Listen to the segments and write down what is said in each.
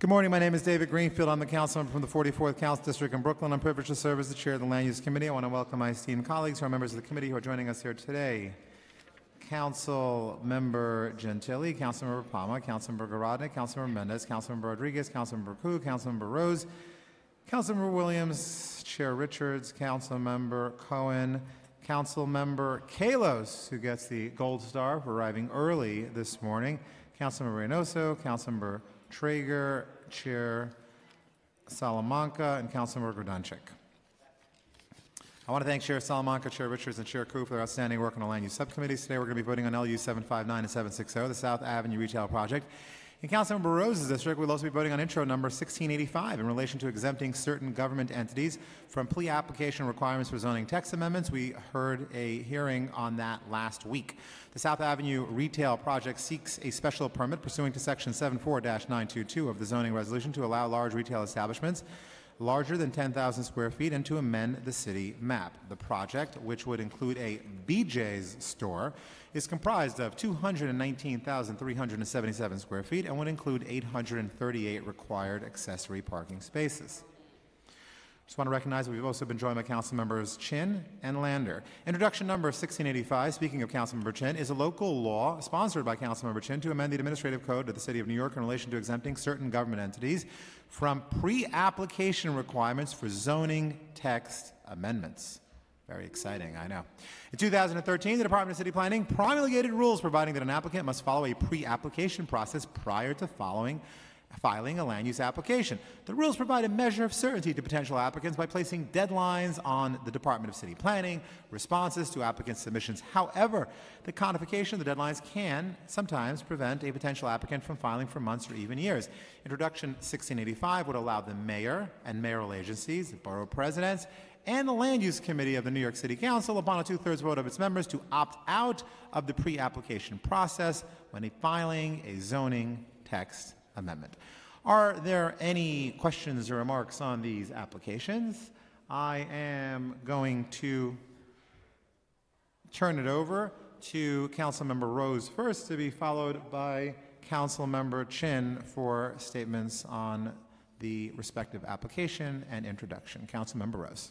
Good morning. My name is David Greenfield. I'm the councilman from the 44th Council District in Brooklyn. I'm privileged to serve as the chair of the Land Use Committee. I want to welcome my esteemed colleagues who are members of the committee who are joining us here today. Council Member Gentile, Councilmember Palma, Councilmember Garodnick, Councilmember Mendez, Councilmember Rodriguez, Councilmember Koo, Councilmember Rose, Councilmember Williams, Chair Richards, Councilmember Cohen, Councilmember Kallos, who gets the gold star for arriving early this morning, Councilmember Reynoso, Council Councilmember Treyger, Chair Salamanca, and Councilmember Grodenchik. I want to thank Chair Salamanca, Chair Richards, and Chair Koo for their outstanding work on the land use subcommittees. Today we're going to be voting on LU 759 and 760, the South Avenue Retail Project. In Councilmember Rose's district, we'll also be voting on intro number 1685 in relation to exempting certain government entities from pre-application requirements for zoning text amendments. We heard a hearing on that last week. The South Avenue Retail Project seeks a special permit pursuant to Section 74-922 of the zoning resolution to allow large retail establishments larger than 10,000 square feet and to amend the city map. The project, which would include a BJ's store, is comprised of 219,377 square feet and would include 838 required accessory parking spaces. Just want to recognize that we've also been joined by Council Members Chin and Lander. Introduction number 1685, speaking of Councilmember Chin, is a local law sponsored by Councilmember Chin to amend the Administrative Code of the City of New York in relation to exempting certain government entities from pre-application requirements for zoning text amendments. Very exciting, I know. In 2013, the Department of City Planning promulgated rules providing that an applicant must follow a pre-application process prior to following filing a land use application. The rules provide a measure of certainty to potential applicants by placing deadlines on the Department of City Planning, responses to applicant submissions. However, the codification of the deadlines can sometimes prevent a potential applicant from filing for months or even years. Introduction 1685 would allow the mayor and mayoral agencies, the borough presidents, and the Land Use Committee of the New York City Council, upon a two thirds vote of its members, to opt out of the pre application process when filing a zoning text amendment. Are there any questions or remarks on these applications? I am going to turn it over to Councilmember Rose first, to be followed by Councilmember Chin for statements on the respective application and introduction. Councilmember Rose.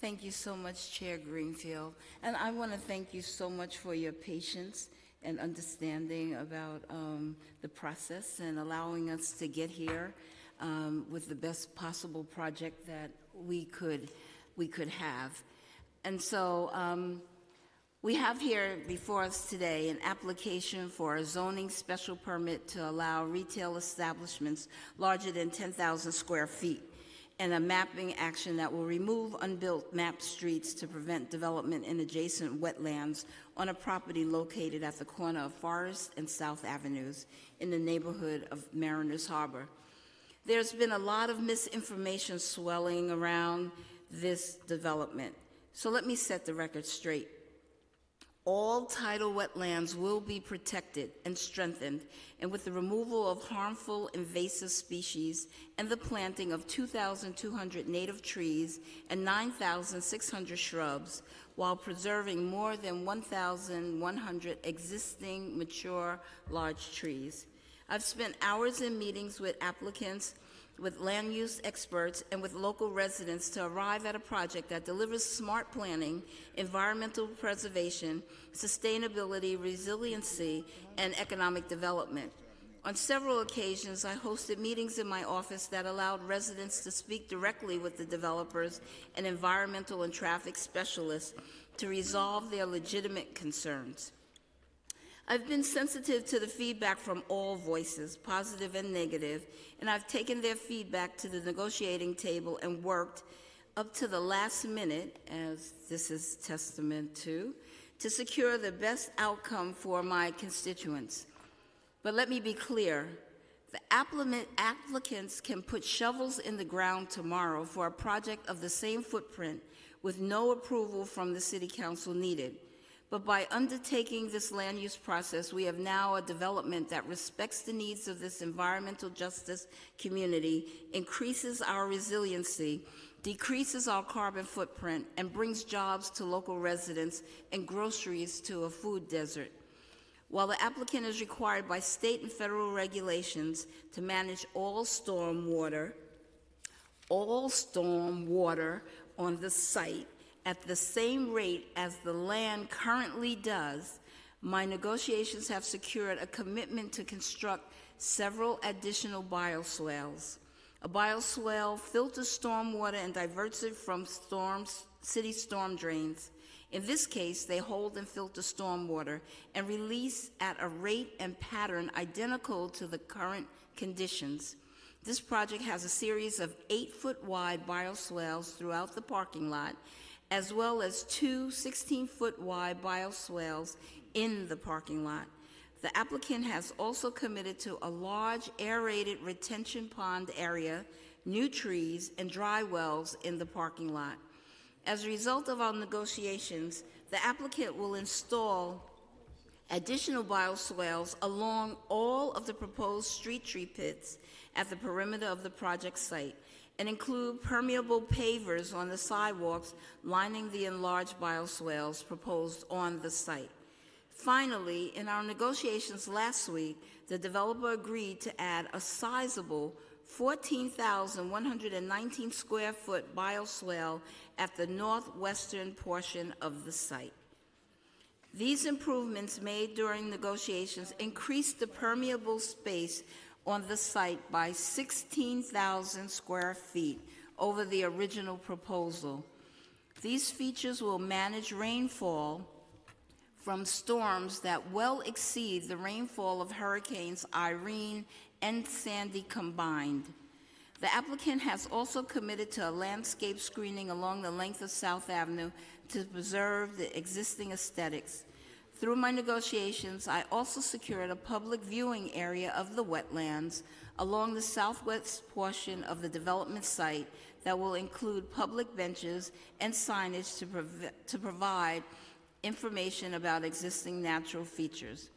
Thank you so much, Chair Greenfield. And I want to thank you so much for your patience and understanding about um, the process and allowing us to get here um, with the best possible project that we could we could have. And so um, we have here before us today an application for a zoning special permit to allow retail establishments larger than 10,000 square feet and a mapping action that will remove unbuilt map streets to prevent development in adjacent wetlands on a property located at the corner of Forest and South Avenues in the neighborhood of Mariners Harbor. There's been a lot of misinformation swelling around this development. So let me set the record straight. All tidal wetlands will be protected and strengthened, and with the removal of harmful invasive species and the planting of 2,200 native trees and 9,600 shrubs, while preserving more than 1,100 existing mature large trees. I've spent hours in meetings with applicants with land use experts and with local residents to arrive at a project that delivers smart planning, environmental preservation, sustainability, resiliency, and economic development. On several occasions, I hosted meetings in my office that allowed residents to speak directly with the developers and environmental and traffic specialists to resolve their legitimate concerns. I've been sensitive to the feedback from all voices, positive and negative, and I've taken their feedback to the negotiating table and worked up to the last minute, as this is testament to, to secure the best outcome for my constituents. But let me be clear the applicants can put shovels in the ground tomorrow for a project of the same footprint with no approval from the City Council needed. But by undertaking this land use process, we have now a development that respects the needs of this environmental justice community, increases our resiliency, decreases our carbon footprint, and brings jobs to local residents and groceries to a food desert. While the applicant is required by state and federal regulations to manage all storm water, all storm water on the site at the same rate as the land currently does, my negotiations have secured a commitment to construct several additional bioswales. A bioswale filters stormwater and diverts it from city storm drains. In this case, they hold and filter stormwater and release at a rate and pattern identical to the current conditions. This project has a series of eight-foot wide bioswales throughout the parking lot, as well as two 16-foot wide bioswales in the parking lot. The applicant has also committed to a large aerated retention pond area, new trees, and dry wells in the parking lot. As a result of our negotiations, the applicant will install additional bioswales along all of the proposed street tree pits at the perimeter of the project site and include permeable pavers on the sidewalks lining the enlarged bioswales proposed on the site. Finally, in our negotiations last week, the developer agreed to add a sizable 14,119 square foot bioswale at the northwestern portion of the site. These improvements made during negotiations increased the permeable space on the site by 16,000 square feet over the original proposal. These features will manage rainfall from storms that well exceed the rainfall of hurricanes Irene and Sandy combined. The applicant has also committed to a landscape screening along the length of South Avenue to preserve the existing aesthetics. Through my negotiations, I also secured a public viewing area of the wetlands along the southwest portion of the development site that will include public benches and signage to, prov- to provide information about existing natural features.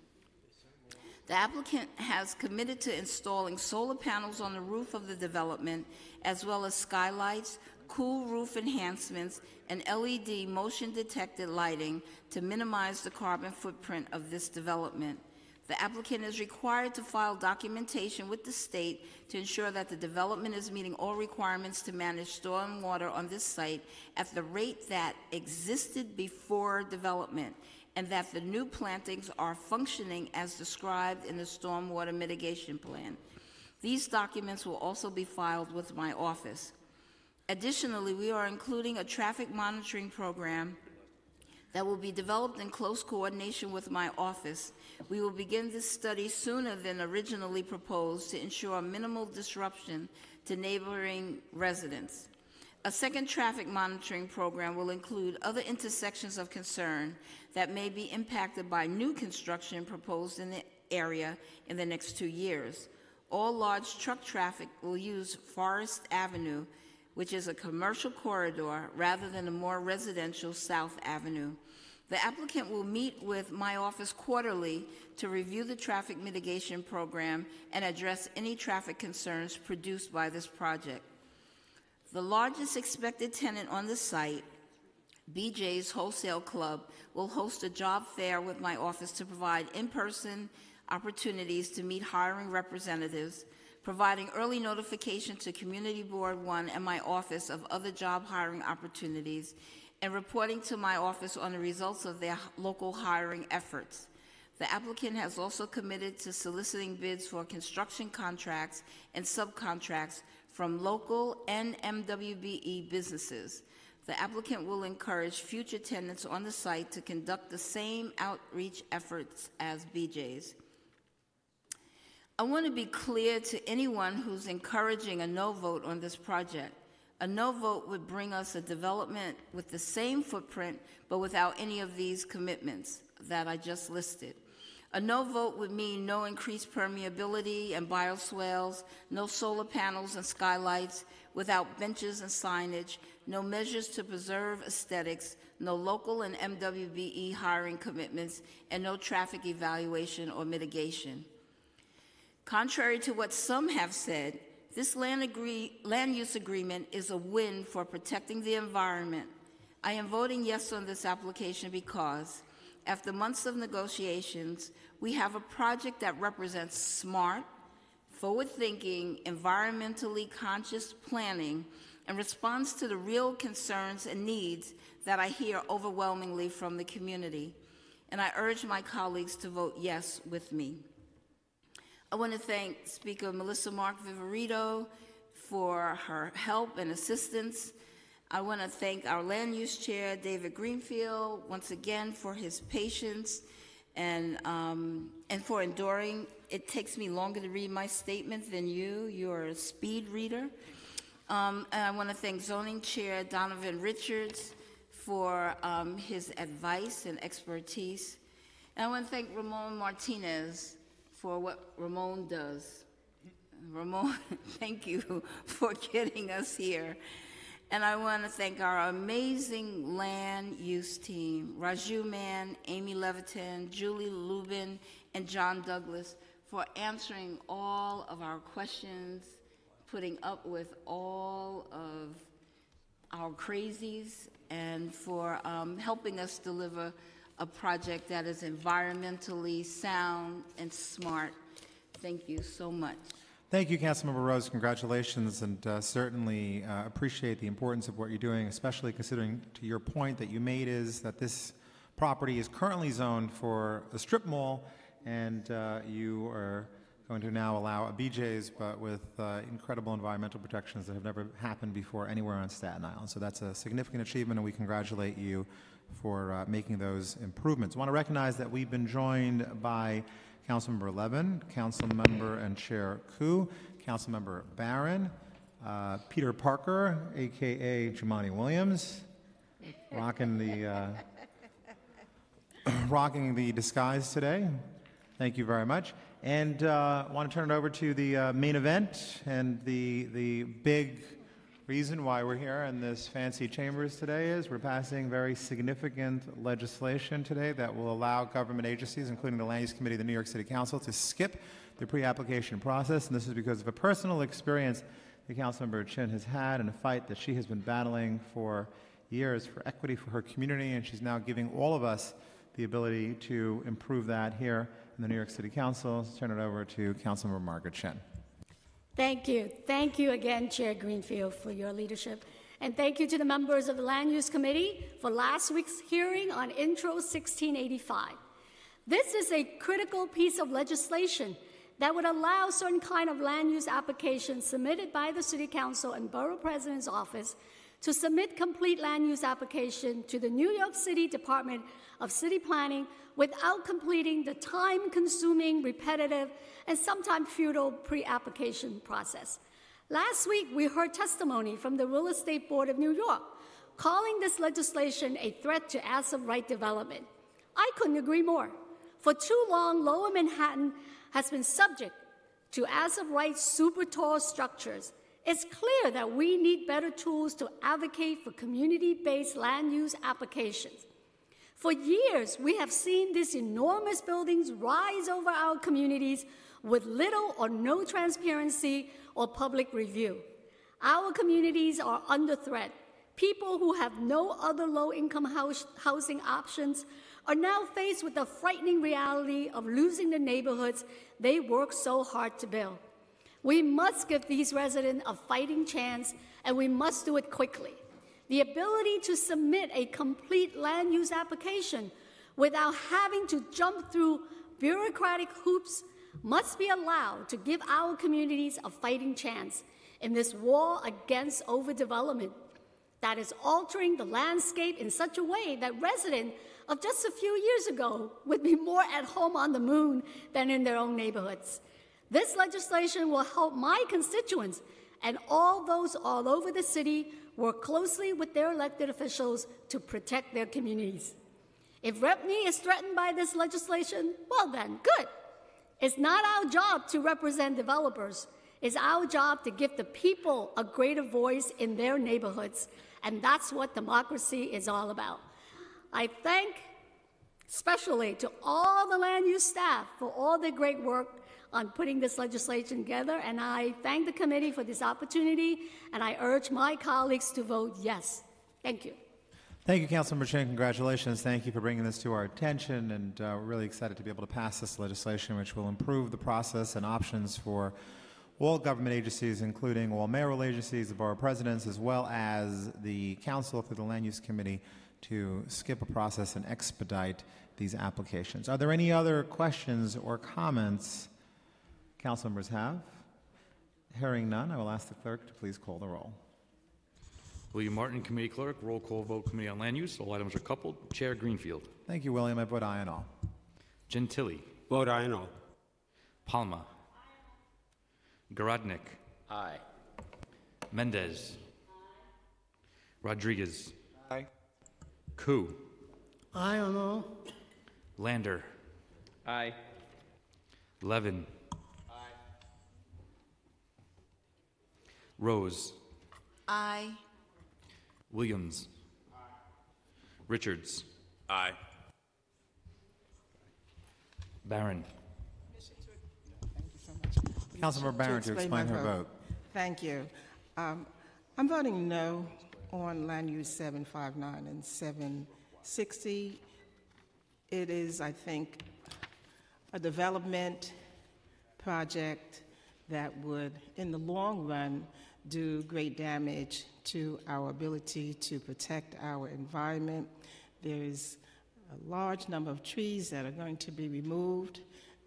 The applicant has committed to installing solar panels on the roof of the development, as well as skylights, cool roof enhancements, and LED motion-detected lighting to minimize the carbon footprint of this development. The applicant is required to file documentation with the state to ensure that the development is meeting all requirements to manage stormwater on this site at the rate that existed before development, and that the new plantings are functioning as described in the stormwater mitigation plan. These documents will also be filed with my office. Additionally, we are including a traffic monitoring program that will be developed in close coordination with my office. We will begin this study sooner than originally proposed to ensure minimal disruption to neighboring residents. A second traffic monitoring program will include other intersections of concern that may be impacted by new construction proposed in the area in the next two years. All large truck traffic will use Forest Avenue, which is a commercial corridor, rather than a more residential South Avenue. The applicant will meet with my office quarterly to review the traffic mitigation program and address any traffic concerns produced by this project. The largest expected tenant on the site, BJ's Wholesale Club, will host a job fair with my office to provide in-person opportunities to meet hiring representatives, providing early notification to Community Board One and my office of other job hiring opportunities, and reporting to my office on the results of their local hiring efforts. The applicant has also committed to soliciting bids for construction contracts and subcontracts from local and MWBE businesses. The applicant will encourage future tenants on the site to conduct the same outreach efforts as BJ's. I want to be clear to anyone who's encouraging a no vote on this project. A no vote would bring us a development with the same footprint, but without any of these commitments that I just listed. A no vote would mean no increased permeability and bioswales, no solar panels and skylights, without benches and signage, no measures to preserve aesthetics, no local and MWBE hiring commitments, and no traffic evaluation or mitigation. Contrary to what some have said, this land, agree, land use agreement is a win for protecting the environment. I am voting yes on this application because after months of negotiations, we have a project that represents smart, forward thinking, environmentally conscious planning and responds to the real concerns and needs that I hear overwhelmingly from the community. And I urge my colleagues to vote yes with me. I want to thank Speaker Melissa Mark Viverito for her help and assistance. I want to thank our Land Use Chair, David Greenfield, once again for his patience and, um, and for enduring. It takes me longer to read my statement than you. You're a speed reader. Um, and I want to thank Zoning Chair Donovan Richards for um, his advice and expertise. And I want to thank Ramon Martinez for what Ramon does. Ramon, thank you for getting us here. And I want to thank our amazing land use team, Raju Mann, Amy Levitan, Julie Lubin, and John Douglas for answering all of our questions, putting up with all of our crazies, and for um, helping us deliver a project that is environmentally sound and smart. Thank you so much. Thank you, Councilmember Rose. Congratulations, and uh, certainly uh, appreciate the importance of what you're doing, especially considering to your point that you made is that this property is currently zoned for a strip mall, and uh, you are going to now allow a BJ's, but with uh, incredible environmental protections that have never happened before anywhere on Staten Island. So that's a significant achievement, and we congratulate you for uh, making those improvements. I want to recognize that we've been joined by Councilmember Levin, Councilmember and Chair Koo, Councilmember Barron, uh, Peter Parker, aka Jumaane Williams, rocking the uh, rocking the disguise today. Thank you very much. And uh, want to turn it over to the uh, main event and the the big reason why we're here in this fancy chambers today is we're passing very significant legislation today that will allow government agencies, including the Land Use Committee of the New York City Council, to skip the pre-application process. And this is because of a personal experience that Councilmember Chin has had in a fight that she has been battling for years for equity for her community, and she's now giving all of us the ability to improve that here in the New York City Council. Let's turn it over to Councilmember Margaret Chin. Thank you. Thank you again, Chair Greenfield, for your leadership. And thank you to the members of the Land Use Committee for last week's hearing on Intro 1685. This is a critical piece of legislation that would allow certain kind of land use applications submitted by the City Council and Borough President's Office to submit complete land use application to the New York City Department of City Planning without completing the time consuming, repetitive, and sometimes futile pre application process. Last week, we heard testimony from the Real Estate Board of New York calling this legislation a threat to as of right development. I couldn't agree more. For too long, Lower Manhattan has been subject to as of right super tall structures. It's clear that we need better tools to advocate for community based land use applications. For years, we have seen these enormous buildings rise over our communities with little or no transparency or public review. Our communities are under threat. People who have no other low income house, housing options are now faced with the frightening reality of losing the neighborhoods they worked so hard to build. We must give these residents a fighting chance, and we must do it quickly. The ability to submit a complete land use application without having to jump through bureaucratic hoops must be allowed to give our communities a fighting chance in this war against overdevelopment that is altering the landscape in such a way that residents of just a few years ago would be more at home on the moon than in their own neighborhoods. This legislation will help my constituents and all those all over the city work closely with their elected officials to protect their communities. If REBNY is threatened by this legislation, well then, good. It's not our job to represent developers. It's our job to give the people a greater voice in their neighborhoods. And that's what democracy is all about. I thank especially to all the land use staff for all their great work on putting this legislation together, and I thank the committee for this opportunity, and I urge my colleagues to vote yes. Thank you. Thank you, Councilmember Chin. Congratulations. Thank you for bringing this to our attention, and uh, we're really excited to be able to pass this legislation, which will improve the process and options for all government agencies, including all mayoral agencies, the borough presidents, as well as the council through the land use committee to skip a process and expedite these applications. Are there any other questions or comments council members have? Hearing none, I will ask the clerk to please call the roll. William Martin, Committee Clerk, roll call vote, Committee on Land Use. All items are coupled. Chair Greenfield. Thank you, William. I vote aye on all. Gentile. Vote aye on all. Palma. Aye. Garodnick. Aye. Mendez. Aye. Rodriguez. Aye. Koo. Aye on all. Lander. Aye. Levin. Rose. Aye. Williams. Aye. Richards. Aye. Barron. Councilmember Barron to explain her vote. Thank you. Um, I'm voting no on Land Use 759 and 760. It is, I think, a development project that would, in the long run, do great damage to our ability to protect our environment. There's a large number of trees that are going to be removed,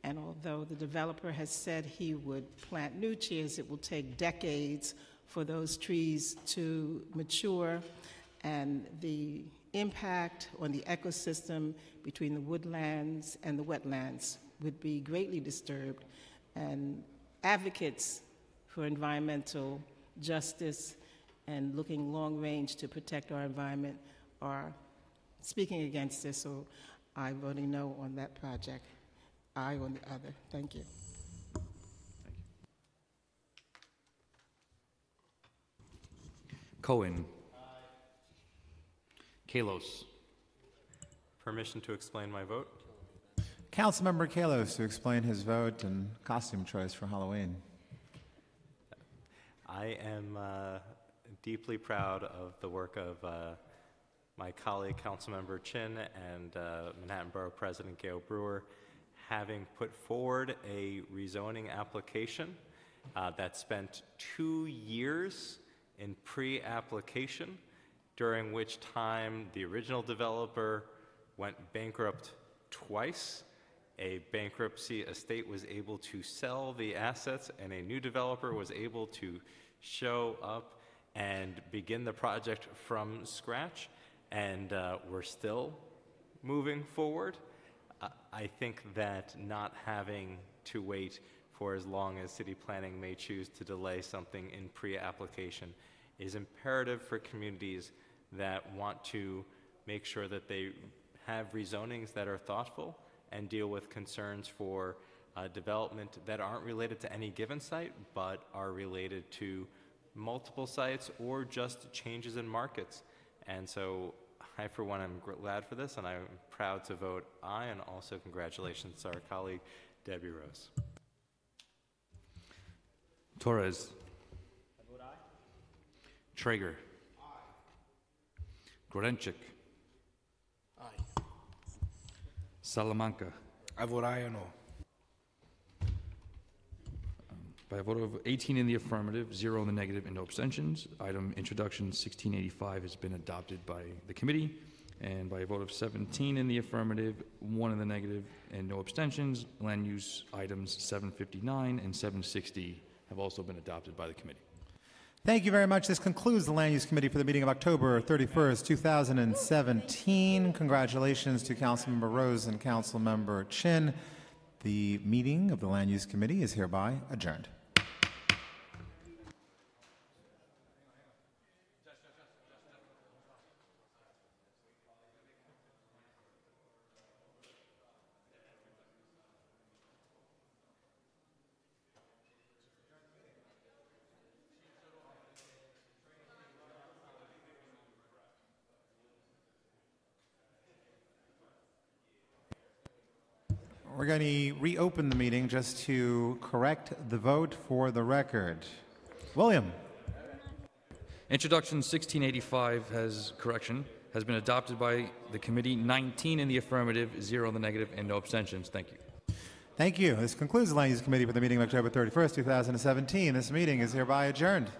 and although the developer has said he would plant new trees, it will take decades for those trees to mature, and the impact on the ecosystem between the woodlands and the wetlands would be greatly disturbed. And advocates for environmental justice and looking long range to protect our environment are speaking against this, so I'm voting no on that project. I on the other. Thank you. Cohen. Kallos. Permission to explain my vote? Councilmember Kallos to explain his vote and costume choice for Halloween. I am uh, deeply proud of the work of uh, my colleague, Councilmember Chin, and uh, Manhattan Borough President Gale Brewer, having put forward a rezoning application uh, that spent two years in pre-application, during which time the original developer went bankrupt twice. A bankruptcy estate was able to sell the assets, and a new developer was able to show up and begin the project from scratch. And uh, we're still moving forward. I think that not having to wait for as long as city planning may choose to delay something in pre-application is imperative for communities that want to make sure that they have rezonings that are thoughtful and deal with concerns for uh, development that aren't related to any given site, but are related to multiple sites or just changes in markets. And so I, for one, am glad for this, and I'm proud to vote aye, and also congratulations to our colleague Debi Rose. Torres. I. Treyger. Grodenchik. Aye. Salamanca. I vote aye on all. By a vote of 18 in the affirmative, zero in the negative, and no abstentions, item introduction 1685 has been adopted by the committee. And by a vote of 17 in the affirmative, one in the negative, and no abstentions, land use items 759 and 760 have also been adopted by the committee. Thank you very much. This concludes the Land Use Committee for the meeting of October 31st, 2017. Congratulations to Councilmember Rose and Councilmember Chin. The meeting of the Land Use Committee is hereby adjourned. We're going to reopen the meeting just to correct the vote for the record. William? Introduction 1685 has correction, has been adopted by the committee, 19 in the affirmative, 0 in the negative, and no abstentions. Thank you. Thank you. This concludes the Land Use Committee for the meeting of October 31st, 2017. This meeting is hereby adjourned.